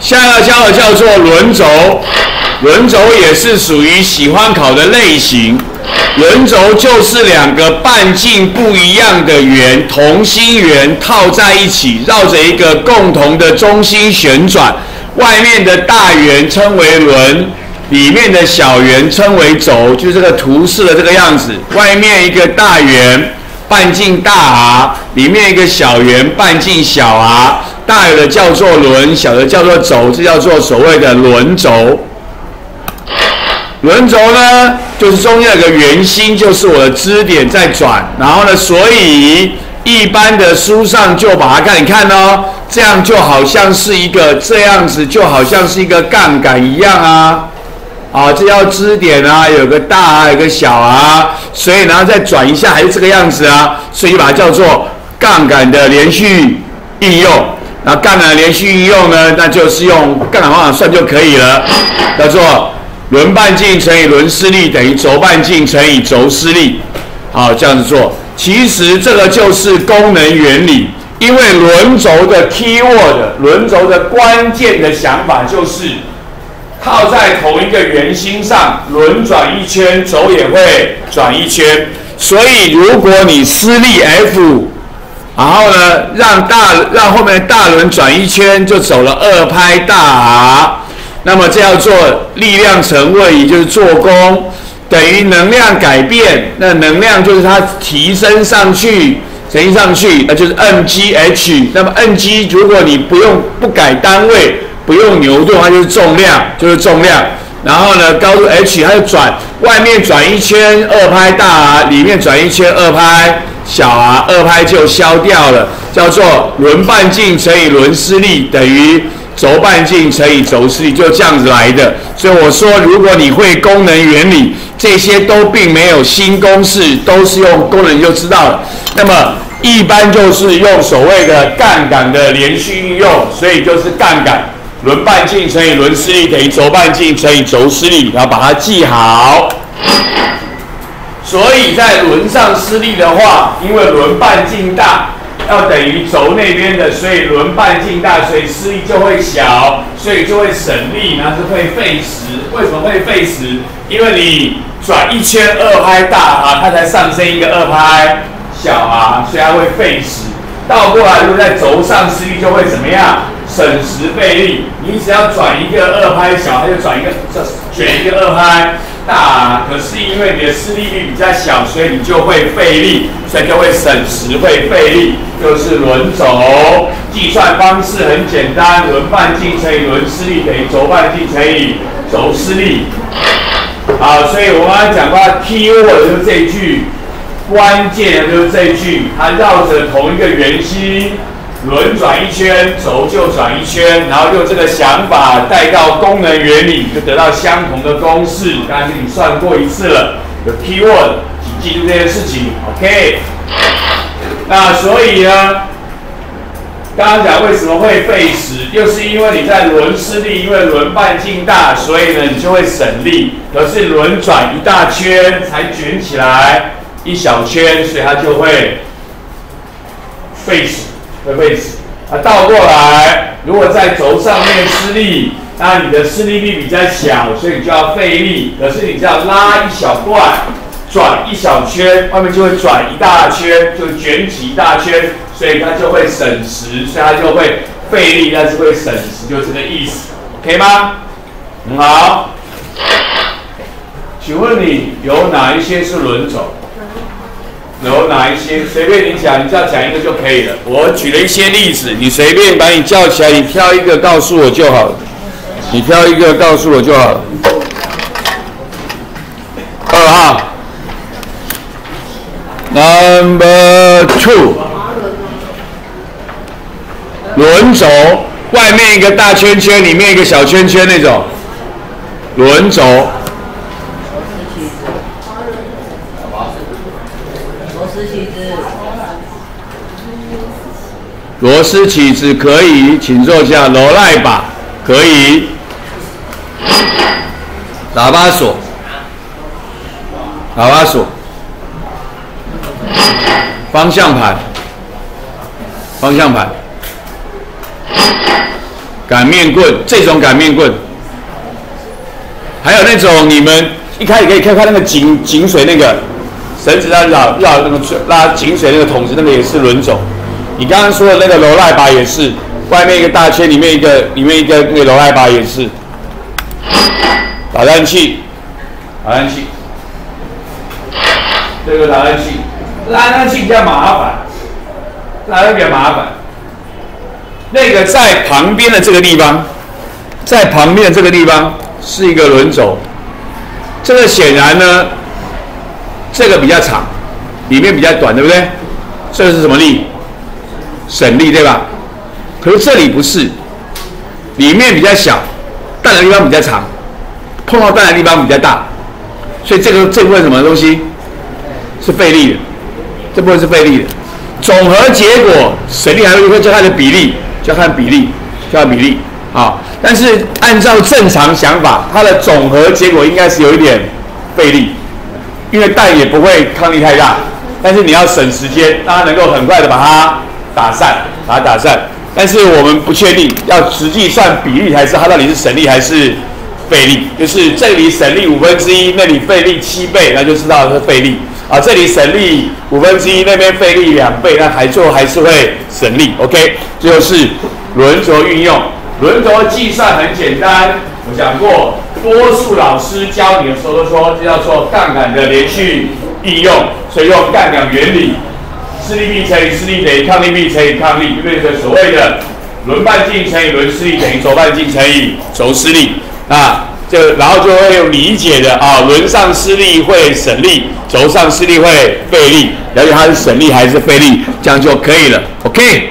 下一个教的叫做轮轴，轮轴也是属于喜欢考的类型。轮轴就是两个半径不一样的圆，同心圆套在一起，绕着一个共同的中心旋转。外面的大圆称为轮，里面的小圆称为轴，就这个图示的这个样子。外面一个大圆，半径大 r，里面一个小圆，半径小 r。大的叫做轮，小的叫做轴，这叫做所谓的轮轴。轮轴呢，就是中间有个圆心，就是我的支点在转，然后呢，所以一般的书上就把它看，你看哦，这样就好像是一个这样子，就好像是一个杠杆一样啊，啊，这叫支点啊，有个大啊，有个小啊，所以然后再转一下还是这个样子啊，所以把它叫做杠杆的连续应用。那杠杆连续应用呢，那就是用杠杆方法算就可以了，叫做。轮半径乘以轮施力等于轴半径乘以轴施力，好，这样子做。其实这个就是功能原理，因为轮轴的 key word，轮轴的关键的想法就是套在同一个圆心上，轮转一圈，轴也会转一圈。所以如果你施力 F，然后呢，让大让后面大轮转一圈，就走了二拍大 R。那么这要做力量乘位移，就是做功等于能量改变。那能量就是它提升上去，乘上去，那就是 mgh。那么 mg 如果你不用不改单位，不用牛顿，它就是重量，就是重量。然后呢，高度 h 它就转，外面转一圈二拍大 R，里面转一圈二拍小 r，二拍就消掉了，叫做轮半径乘以轮施力等于。轴半径乘以轴施力就这样子来的，所以我说，如果你会功能原理，这些都并没有新公式，都是用功能就知道了。那么一般就是用所谓的杠杆的连续运用，所以就是杠杆轮半径乘以轮施力等于轴半径乘以轴施力，然后把它记好。所以在轮上施力的话，因为轮半径大。要等于轴那边的，所以轮半径大，所以施力就会小，所以就会省力，那是会费时。为什么会费时？因为你转一圈二拍大啊，它才上升一个二拍小啊，所以它会费时。倒过来，如果在轴上施力就会怎么样？省时费力。你只要转一个二拍小，它就转一个这卷一个二拍。大，可是因为你的施力率比较小，所以你就会费力，所以就会省时会费力，就是轮轴计算方式很简单，轮半径乘以轮施力等于轴半径乘以轴施力。好，所以我刚才讲过，T O 就是这一句，关键就是这一句，它绕着同一个圆心。轮转一圈，轴就转一圈，然后用这个想法带到功能原理，就得到相同的公式。刚才给你算过一次了，有 keyword，请记住这件事情。OK。那所以呢，刚刚讲为什么会费时，就是因为你在轮施力，因为轮半径大，所以呢你就会省力。可是轮转一大圈才卷起来一小圈，所以它就会费时。的位置啊，倒过来，如果在轴上面施力，那你的施力力比较小，所以你就要费力。可是你只要拉一小段，转一小圈，外面就会转一大圈，就卷起一大圈，所以它就会省时，所以它就会费力，但是会省时，就这个意思，OK 吗？很好。请问你有哪一些是轮轴？有哪一些？随便你讲，你只要讲一个就可以了。我举了一些例子，你随便把你叫起来，你挑一个告诉我就好了。你挑一个告诉我就好了。二号，Number two，轮轴，外面一个大圈圈，里面一个小圈圈那种轮轴。螺丝起子可以，请坐下。罗赖把可以。喇叭锁，喇叭锁。方向盘，方向盘。擀面棍，这种擀面棍，还有那种你们一开始可以看看那个井井水那个绳子上绕绕那个拉井水那个桶子，那个也是轮轴。你刚刚说的那个楼赖把也是，外面一个大圈，里面一个里面一个那个楼赖把也是。打蛋器，打蛋器，这个打蛋器，打蛋器比较麻烦，打蛋比较麻烦。那个在旁边的这个地方，在旁边的这个地方是一个轮轴，这个显然呢，这个比较长，里面比较短，对不对？这个是什么力？省力，对吧？可是这里不是，里面比较小，弹的地方比较长，碰到弹的地方比较大，所以这个这部分什么东西是费力的？这部分是费力的。总和结果省力还会叫它的比例。要看比例，要看比例啊！但是按照正常想法，它的总和结果应该是有一点费力，因为弹也不会抗力太大，但是你要省时间，让它能够很快的把它打散，把它打散。但是我们不确定，要实际算比例还是它到底是省力还是费力？就是这里省力五分之一，那里费力七倍，那就知道是费力。啊，这里省力五分之一，那边费力两倍，那还最后还是会省力。OK，这就是轮轴运用。轮轴计算很简单，我讲过，多数老师教你的时候都说这叫做杠杆的连续应用，所以用杠杆原理，势力臂乘以势力等于抗力臂乘以抗力，就变成所谓的轮半径乘以轮势力等于轴半径乘以轴势力。啊。就然后就会有理解的啊，轮上势力会省力，轴上势力会费力，了解它是省力还是费力，这样就可以了。OK。